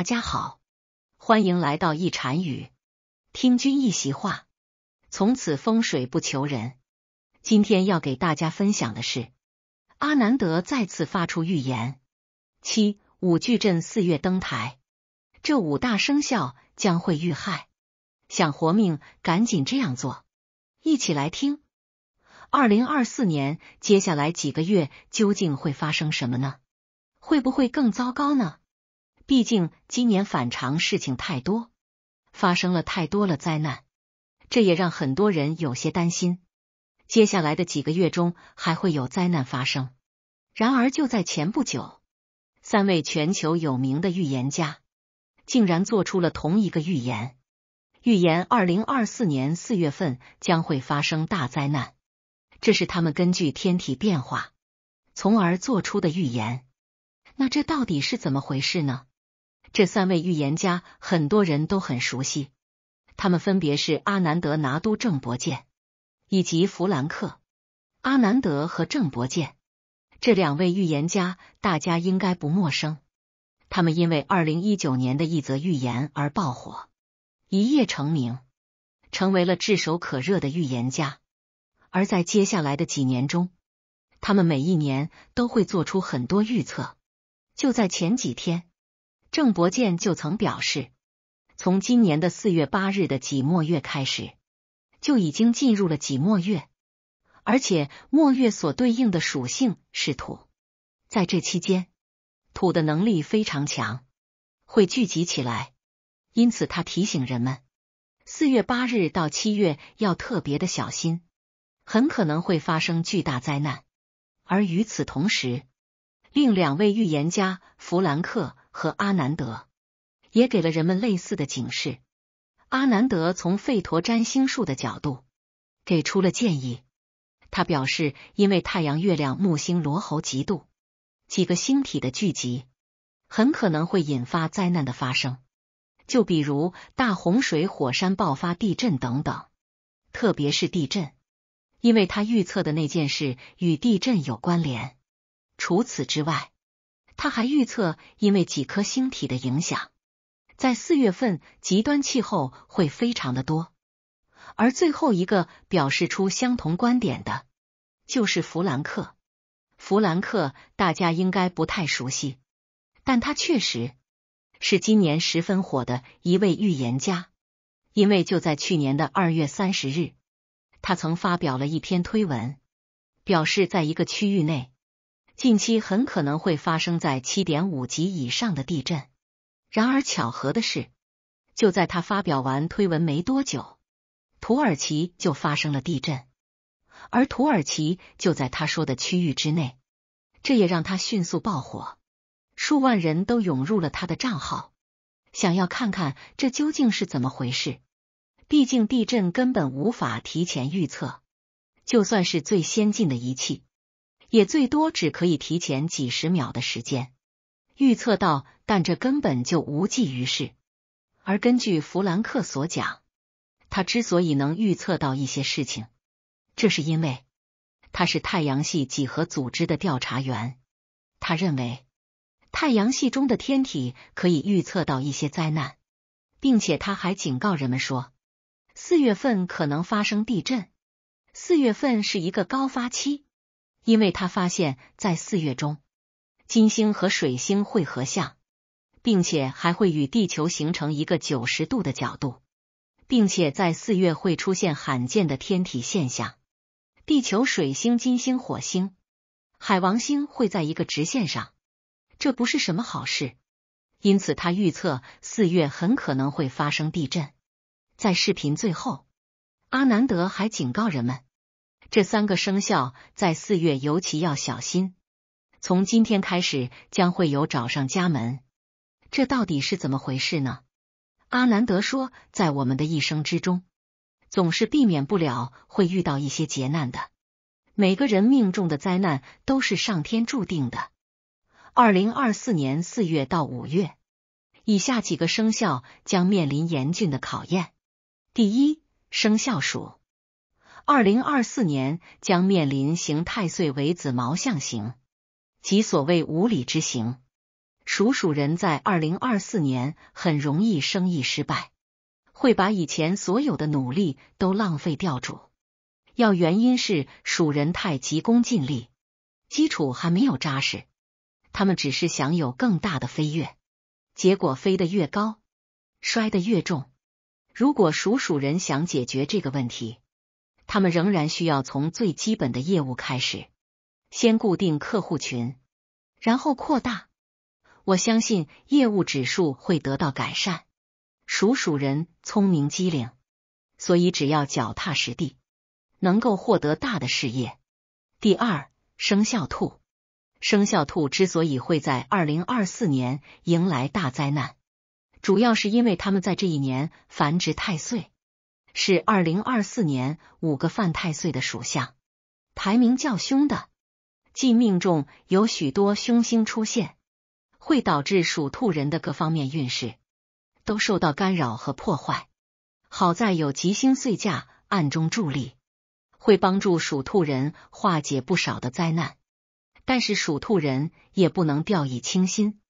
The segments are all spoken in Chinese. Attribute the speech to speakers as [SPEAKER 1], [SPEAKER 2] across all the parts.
[SPEAKER 1] 大家好，欢迎来到一禅语，听君一席话，从此风水不求人。今天要给大家分享的是，阿南德再次发出预言：七五巨阵四月登台，这五大生肖将会遇害，想活命赶紧这样做。一起来听，二零二四年接下来几个月究竟会发生什么呢？会不会更糟糕呢？毕竟今年反常事情太多，发生了太多了灾难，这也让很多人有些担心。接下来的几个月中还会有灾难发生。然而就在前不久，三位全球有名的预言家竟然做出了同一个预言，预言二零二四年四月份将会发生大灾难。这是他们根据天体变化，从而做出的预言。那这到底是怎么回事呢？这三位预言家很多人都很熟悉，他们分别是阿南德、拿督郑伯健以及弗兰克。阿南德和郑伯健这两位预言家，大家应该不陌生。他们因为二零一九年的一则预言而爆火，一夜成名，成为了炙手可热的预言家。而在接下来的几年中，他们每一年都会做出很多预测。就在前几天。郑伯健就曾表示，从今年的四月八日的己末月开始，就已经进入了己末月，而且末月所对应的属性是土，在这期间，土的能力非常强，会聚集起来，因此他提醒人们，四月八日到七月要特别的小心，很可能会发生巨大灾难。而与此同时，另两位预言家弗兰克。和阿南德也给了人们类似的警示。阿南德从吠陀占星术的角度给出了建议，他表示，因为太阳、月亮、木星、罗喉极度几个星体的聚集，很可能会引发灾难的发生，就比如大洪水、火山爆发、地震等等。特别是地震，因为他预测的那件事与地震有关联。除此之外。他还预测，因为几颗星体的影响，在四月份极端气候会非常的多。而最后一个表示出相同观点的，就是弗兰克。弗兰克大家应该不太熟悉，但他确实是今年十分火的一位预言家。因为就在去年的二月三十日，他曾发表了一篇推文，表示在一个区域内。近期很可能会发生在七点五级以上的地震。然而巧合的是，就在他发表完推文没多久，土耳其就发生了地震，而土耳其就在他说的区域之内，这也让他迅速爆火，数万人都涌入了他的账号，想要看看这究竟是怎么回事。毕竟地震根本无法提前预测，就算是最先进的仪器。也最多只可以提前几十秒的时间预测到，但这根本就无济于事。而根据弗兰克所讲，他之所以能预测到一些事情，这是因为他是太阳系几何组织的调查员。他认为太阳系中的天体可以预测到一些灾难，并且他还警告人们说，四月份可能发生地震，四月份是一个高发期。因为他发现，在四月中，金星和水星会合相，并且还会与地球形成一个九十度的角度，并且在四月会出现罕见的天体现象：地球、水星、金星、火星、海王星会在一个直线上，这不是什么好事。因此，他预测四月很可能会发生地震。在视频最后，阿南德还警告人们。这三个生肖在四月尤其要小心，从今天开始将会有找上家门。这到底是怎么回事呢？阿南德说，在我们的一生之中，总是避免不了会遇到一些劫难的。每个人命中的灾难都是上天注定的。二零二四年四月到五月，以下几个生肖将面临严峻的考验。第一，生肖鼠。二零二四年将面临刑太岁为子毛相刑，即所谓无理之刑。属鼠人在二零二四年很容易生意失败，会把以前所有的努力都浪费掉。主要原因是属人太急功近利，基础还没有扎实，他们只是想有更大的飞跃，结果飞得越高，摔得越重。如果属鼠人想解决这个问题，他们仍然需要从最基本的业务开始，先固定客户群，然后扩大。我相信业务指数会得到改善。属鼠人聪明机灵，所以只要脚踏实地，能够获得大的事业。第二，生肖兔，生肖兔之所以会在二零二四年迎来大灾难。主要是因为他们在这一年繁殖太岁，是二零二四年五个犯太岁的属相，排名较凶的，即命中有许多凶星出现，会导致属兔人的各方面运势都受到干扰和破坏。好在有吉星岁驾暗中助力，会帮助属兔人化解不少的灾难，但是属兔人也不能掉以轻心。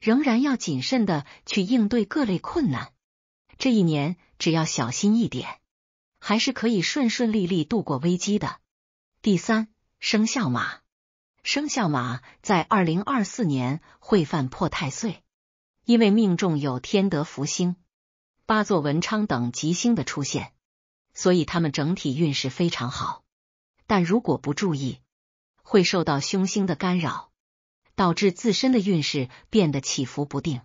[SPEAKER 1] 仍然要谨慎的去应对各类困难。这一年只要小心一点，还是可以顺顺利利度过危机的。第三，生肖马，生肖马在二零二四年会犯破太岁，因为命中有天德福星、八座文昌等吉星的出现，所以他们整体运势非常好。但如果不注意，会受到凶星的干扰。导致自身的运势变得起伏不定，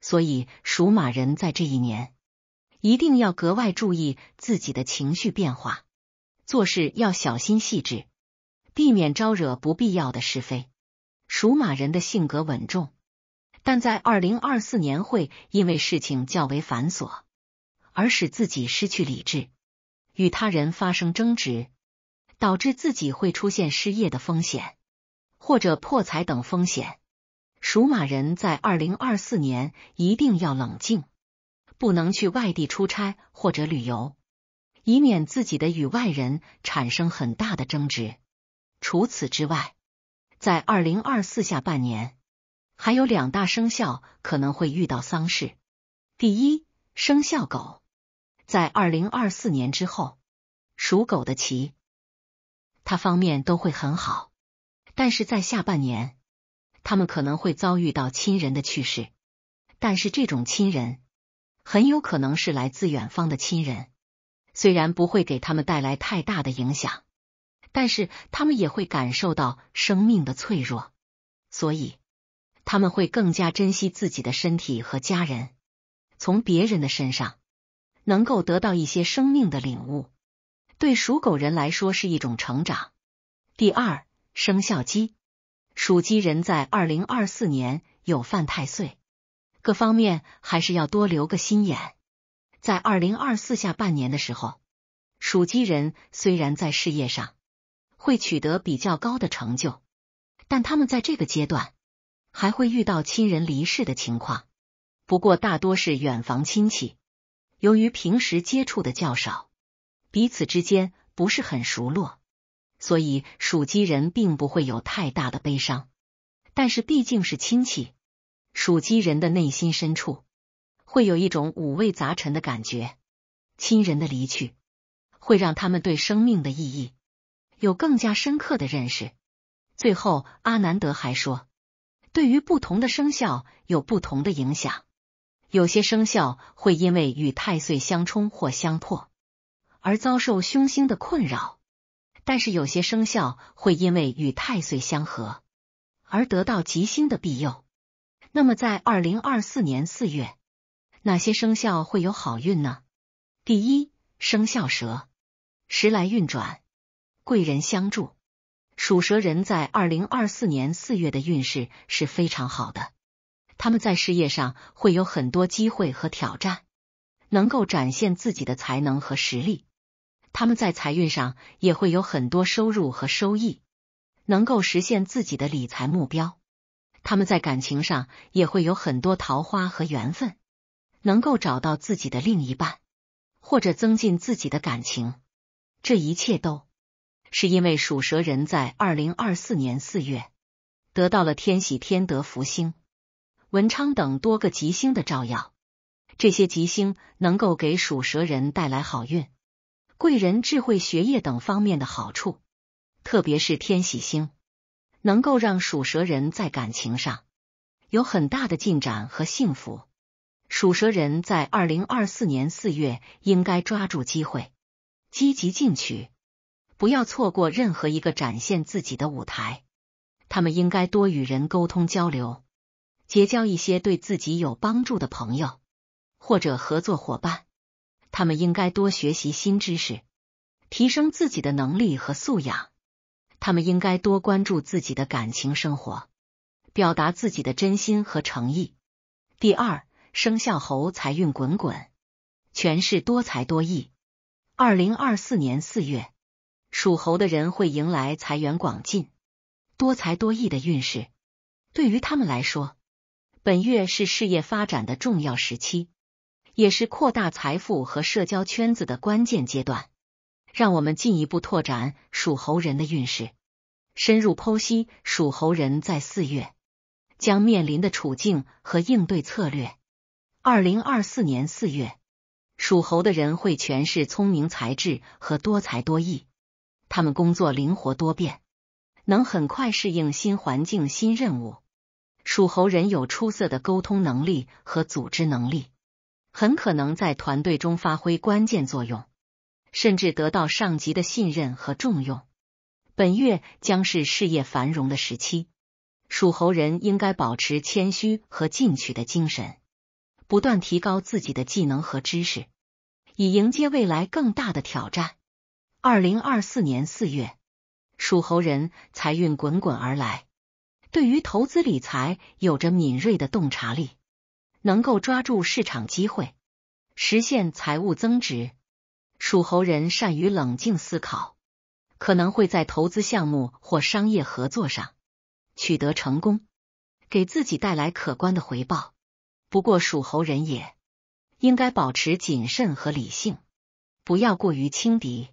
[SPEAKER 1] 所以属马人在这一年一定要格外注意自己的情绪变化，做事要小心细致，避免招惹不必要的是非。属马人的性格稳重，但在二零二四年会因为事情较为繁琐而使自己失去理智，与他人发生争执，导致自己会出现失业的风险。或者破财等风险，属马人在二零二四年一定要冷静，不能去外地出差或者旅游，以免自己的与外人产生很大的争执。除此之外，在二零二四下半年，还有两大生肖可能会遇到丧事。第一，生肖狗，在二零二四年之后，属狗的其他方面都会很好。但是在下半年，他们可能会遭遇到亲人的去世，但是这种亲人很有可能是来自远方的亲人，虽然不会给他们带来太大的影响，但是他们也会感受到生命的脆弱，所以他们会更加珍惜自己的身体和家人，从别人的身上能够得到一些生命的领悟，对属狗人来说是一种成长。第二。生肖鸡，属鸡人在二零二四年有犯太岁，各方面还是要多留个心眼。在二零二四下半年的时候，属鸡人虽然在事业上会取得比较高的成就，但他们在这个阶段还会遇到亲人离世的情况，不过大多是远房亲戚。由于平时接触的较少，彼此之间不是很熟络。所以属鸡人并不会有太大的悲伤，但是毕竟是亲戚，属鸡人的内心深处会有一种五味杂陈的感觉。亲人的离去会让他们对生命的意义有更加深刻的认识。最后，阿南德还说，对于不同的生肖有不同的影响，有些生肖会因为与太岁相冲或相破而遭受凶星的困扰。但是有些生肖会因为与太岁相合而得到吉星的庇佑。那么在二零二四年四月，哪些生肖会有好运呢？第一，生肖蛇，时来运转，贵人相助。属蛇人在二零二四年四月的运势是非常好的，他们在事业上会有很多机会和挑战，能够展现自己的才能和实力。他们在财运上也会有很多收入和收益，能够实现自己的理财目标。他们在感情上也会有很多桃花和缘分，能够找到自己的另一半，或者增进自己的感情。这一切都是因为属蛇人在二零二四年四月得到了天喜天德福星、文昌等多个吉星的照耀。这些吉星能够给属蛇人带来好运、贵人、智慧、学业等方面的好处，特别是天喜星，能够让属蛇人在感情上有很大的进展和幸福。属蛇人在二零二四年四月应该抓住机会，积极进取，不要错过任何一个展现自己的舞台。他们应该多与人沟通交流，结交一些对自己有帮助的朋友。或者合作伙伴，他们应该多学习新知识，提升自己的能力和素养。他们应该多关注自己的感情生活，表达自己的真心和诚意。第二，生肖猴财运滚滚，全是多才多艺。二零二四年四月，属猴的人会迎来财源广进、多才多艺的运势。对于他们来说，本月是事业发展的重要时期。也是扩大财富和社交圈子的关键阶段。让我们进一步拓展属猴人的运势，深入剖析属猴人在四月将面临的处境和应对策略。二零二四年四月，属猴的人会诠释聪明才智和多才多艺，他们工作灵活多变，能很快适应新环境、新任务。属猴人有出色的沟通能力和组织能力。很可能在团队中发挥关键作用，甚至得到上级的信任和重用。本月将是事业繁荣的时期，属猴人应该保持谦虚和进取的精神，不断提高自己的技能和知识，以迎接未来更大的挑战。二零二四年四月，属猴人财运滚滚而来，对于投资理财有着敏锐的洞察力。能够抓住市场机会，实现财务增值。属猴人善于冷静思考，可能会在投资项目或商业合作上取得成功，给自己带来可观的回报。不过，属猴人也应该保持谨慎和理性，不要过于轻敌。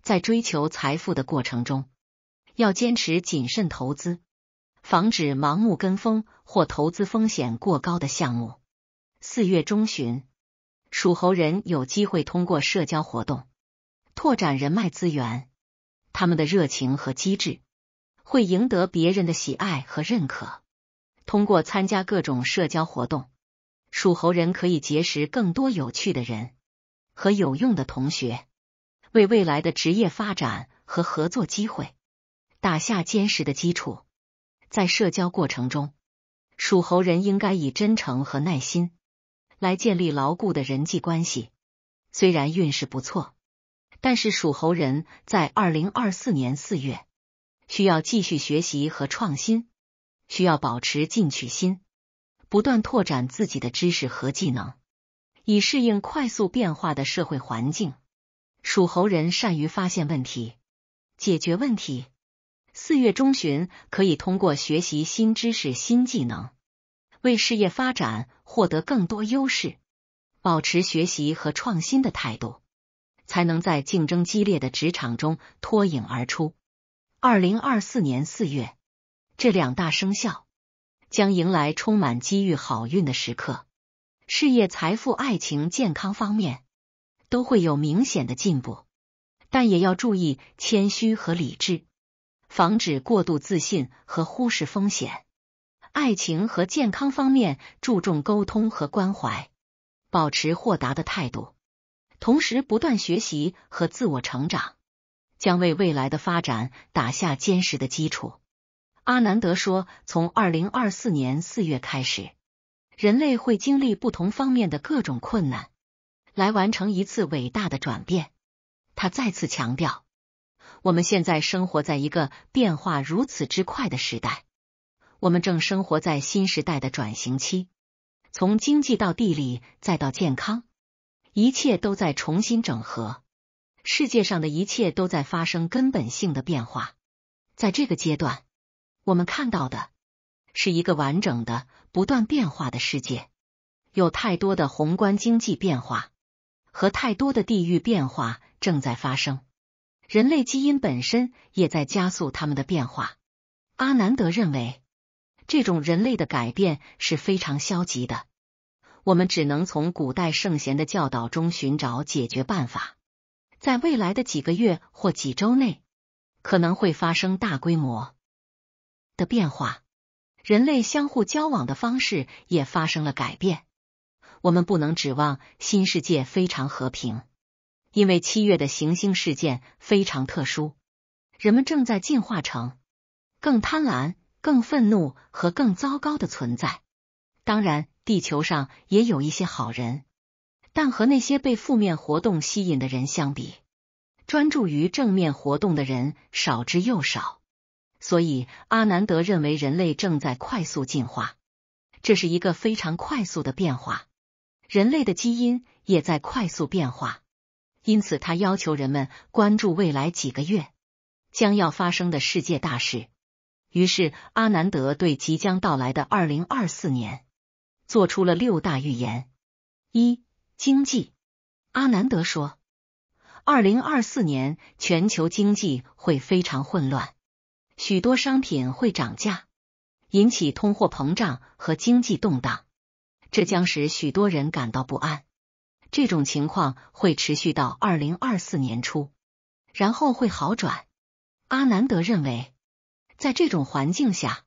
[SPEAKER 1] 在追求财富的过程中，要坚持谨慎投资。防止盲目跟风或投资风险过高的项目。四月中旬，属猴人有机会通过社交活动拓展人脉资源，他们的热情和机智会赢得别人的喜爱和认可。通过参加各种社交活动，属猴人可以结识更多有趣的人和有用的同学，为未来的职业发展和合作机会打下坚实的基础。在社交过程中，属猴人应该以真诚和耐心来建立牢固的人际关系。虽然运势不错，但是属猴人在二零二四年四月需要继续学习和创新，需要保持进取心，不断拓展自己的知识和技能，以适应快速变化的社会环境。属猴人善于发现问题，解决问题。四月中旬，可以通过学习新知识、新技能，为事业发展获得更多优势。保持学习和创新的态度，才能在竞争激烈的职场中脱颖而出。二零二四年四月，这两大生肖将迎来充满机遇、好运的时刻，事业、财富、爱情、健康方面都会有明显的进步，但也要注意谦虚和理智。防止过度自信和忽视风险。爱情和健康方面注重沟通和关怀，保持豁达的态度，同时不断学习和自我成长，将为未来的发展打下坚实的基础。阿南德说：“从二零二四年四月开始，人类会经历不同方面的各种困难，来完成一次伟大的转变。”他再次强调。我们现在生活在一个变化如此之快的时代，我们正生活在新时代的转型期。从经济到地理，再到健康，一切都在重新整合。世界上的一切都在发生根本性的变化。在这个阶段，我们看到的是一个完整的、不断变化的世界。有太多的宏观经济变化和太多的地域变化正在发生。人类基因本身也在加速他们的变化。阿南德认为，这种人类的改变是非常消极的。我们只能从古代圣贤的教导中寻找解决办法。在未来的几个月或几周内，可能会发生大规模的变化。人类相互交往的方式也发生了改变。我们不能指望新世界非常和平，因为七月的行星事件非常特殊。人们正在进化成更贪婪、更愤怒和更糟糕的存在。当然，地球上也有一些好人，但和那些被负面活动吸引的人相比，专注于正面活动的人少之又少。所以，阿南德认为人类正在快速进化，这是一个非常快速的变化。人类的基因也在快速变化，因此他要求人们关注未来几个月将要发生的世界大事。于是，阿南德对即将到来的二零二四年做出了六大预言。一、经济。阿南德说，二零二四年全球经济会非常混乱。许多商品会涨价，引起通货膨胀和经济动荡，这将使许多人感到不安。这种情况会持续到二零二四年初，然后会好转。阿南德认为，在这种环境下，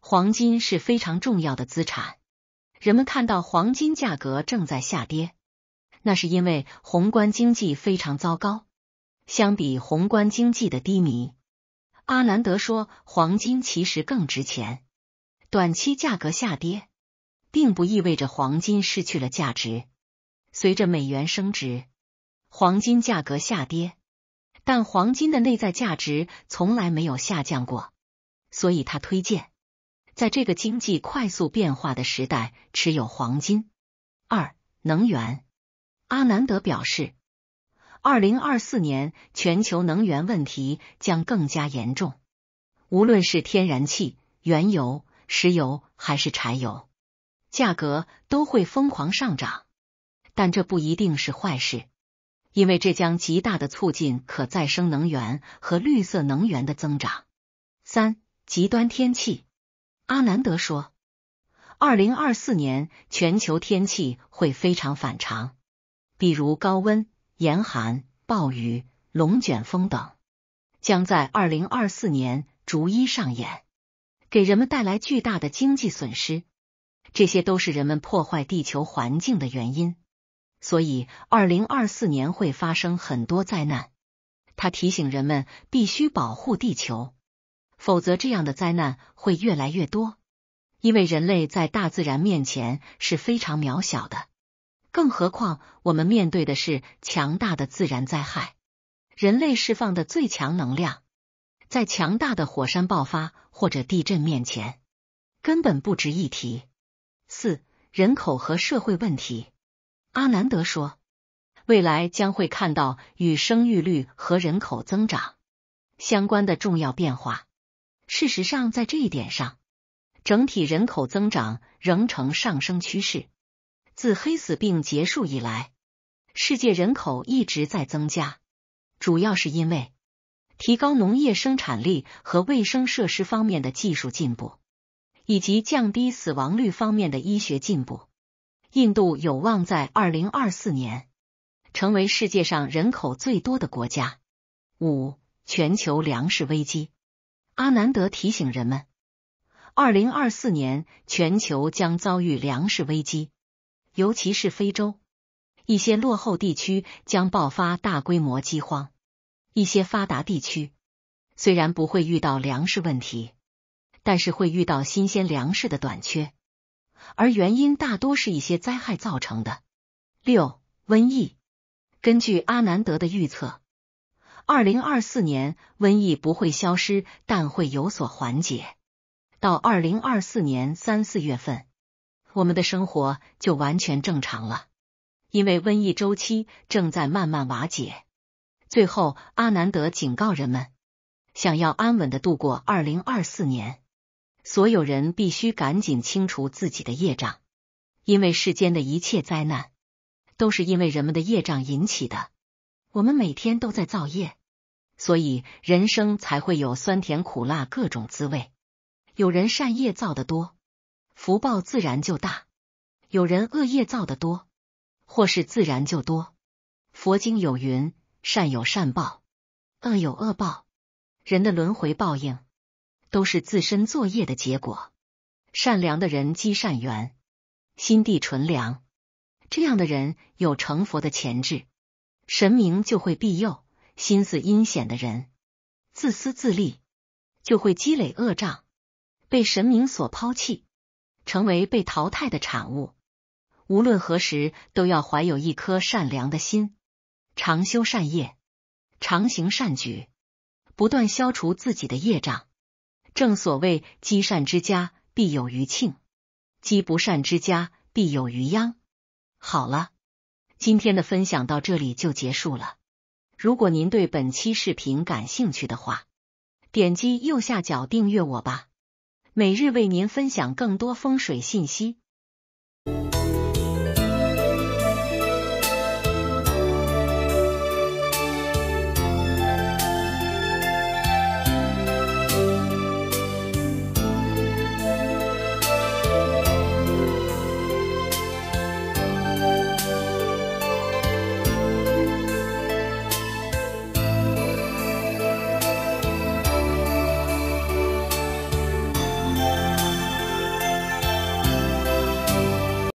[SPEAKER 1] 黄金是非常重要的资产。人们看到黄金价格正在下跌，那是因为宏观经济非常糟糕。相比宏观经济的低迷。阿南德说：“黄金其实更值钱。短期价格下跌，并不意味着黄金失去了价值。随着美元升值，黄金价格下跌，但黄金的内在价值从来没有下降过。所以他推荐，在这个经济快速变化的时代持有黄金。”二、能源。阿南德表示。二零二四年，全球能源问题将更加严重。无论是天然气、原油、石油还是柴油，价格都会疯狂上涨。但这不一定是坏事，因为这将极大的促进可再生能源和绿色能源的增长。三、极端天气。阿南德说，二零二四年全球天气会非常反常，比如高温。严寒、暴雨、龙卷风等将在二零二四年逐一上演，给人们带来巨大的经济损失。这些都是人们破坏地球环境的原因。所以，二零二四年会发生很多灾难。他提醒人们必须保护地球，否则这样的灾难会越来越多。因为人类在大自然面前是非常渺小的。更何况，我们面对的是强大的自然灾害。人类释放的最强能量，在强大的火山爆发或者地震面前，根本不值一提。四、人口和社会问题。阿南德说，未来将会看到与生育率和人口增长相关的重要变化。事实上，在这一点上，整体人口增长仍呈上升趋势。自黑死病结束以来，世界人口一直在增加，主要是因为提高农业生产力和卫生设施方面的技术进步，以及降低死亡率方面的医学进步。印度有望在二零二四年成为世界上人口最多的国家。五、全球粮食危机。阿南德提醒人们，二零二四年全球将遭遇粮食危机。尤其是非洲一些落后地区将爆发大规模饥荒，一些发达地区虽然不会遇到粮食问题，但是会遇到新鲜粮食的短缺，而原因大多是一些灾害造成的。六、瘟疫。根据阿南德的预测，二零二四年瘟疫不会消失，但会有所缓解。到二零二四年三四月份。我们的生活就完全正常了，因为瘟疫周期正在慢慢瓦解。最后，阿南德警告人们，想要安稳的度过二零二四年，所有人必须赶紧清除自己的业障，因为世间的一切灾难都是因为人们的业障引起的。我们每天都在造业，所以人生才会有酸甜苦辣各种滋味。有人善业造的多，福报自然就大；有人恶业造的多，祸事自然就多。佛经有云：善有善报，恶有恶报。人的轮回报应，都是自身作业的结果。善良的人积善缘，心地纯良，这样的人有成佛的潜质，神明就会庇佑；心思阴险的人，自私自利，就会积累恶障，被神明所抛弃，成为被淘汰的产物。无论何时，都要怀有一颗善良的心，常修善业，常行善举，不断消除自己的业障。正所谓积善之家。必有余庆，积不善之家必有余殃。好了，今天的分享到这里就结束了。如果您对本期视频感兴趣的话，点击右下角订阅我吧，每日为您分享更多风水信息。